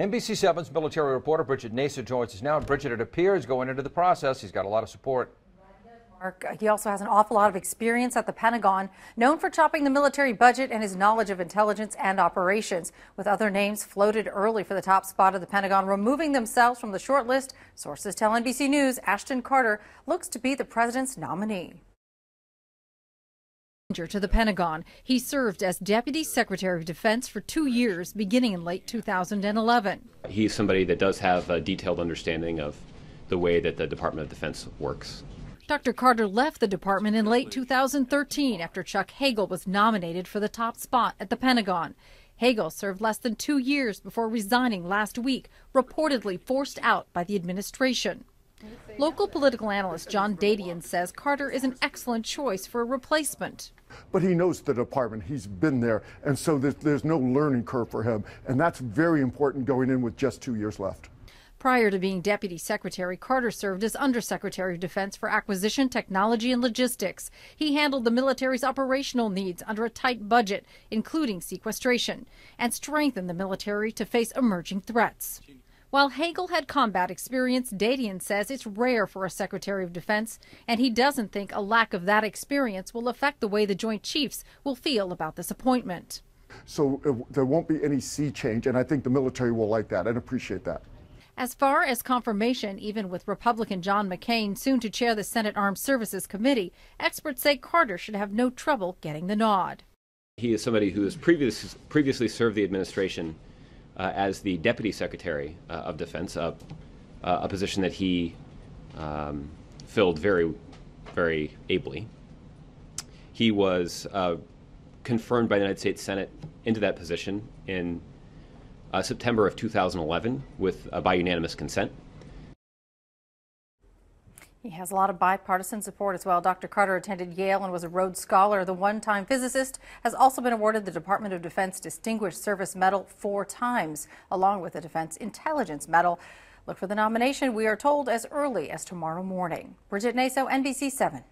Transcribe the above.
NBC7's military reporter Bridget Naso joins us now. Bridget, it appears going into the process, he's got a lot of support. Mark, uh, he also has an awful lot of experience at the Pentagon, known for chopping the military budget and his knowledge of intelligence and operations. With other names floated early for the top spot of the Pentagon removing themselves from the short list, sources tell NBC News Ashton Carter looks to be the president's nominee to the Pentagon. He served as Deputy Secretary of Defense for two years, beginning in late 2011. He's somebody that does have a detailed understanding of the way that the Department of Defense works. Dr. Carter left the department in late 2013 after Chuck Hagel was nominated for the top spot at the Pentagon. Hagel served less than two years before resigning last week, reportedly forced out by the administration. Local political analyst John Dadian says Carter is an excellent choice for a replacement. But he knows the department. He's been there. And so there's, there's no learning curve for him. And that's very important going in with just two years left. Prior to being Deputy Secretary, Carter served as Undersecretary of Defense for Acquisition, Technology, and Logistics. He handled the military's operational needs under a tight budget, including sequestration, and strengthened the military to face emerging threats. While Hagel had combat experience, Dadian says it's rare for a Secretary of Defense, and he doesn't think a lack of that experience will affect the way the Joint Chiefs will feel about this appointment. So uh, there won't be any sea change, and I think the military will like that and appreciate that. As far as confirmation, even with Republican John McCain soon to chair the Senate Armed Services Committee, experts say Carter should have no trouble getting the nod. He is somebody who has previous, previously served the administration as the Deputy Secretary uh, of Defense, uh, a position that he um, filled very, very ably. He was uh, confirmed by the United States Senate into that position in uh, September of 2011 with uh, by unanimous consent. He has a lot of bipartisan support as well. Dr. Carter attended Yale and was a Rhodes Scholar. The one-time physicist has also been awarded the Department of Defense Distinguished Service Medal four times, along with the Defense Intelligence Medal. Look for the nomination, we are told, as early as tomorrow morning. Bridget Naso, NBC 7.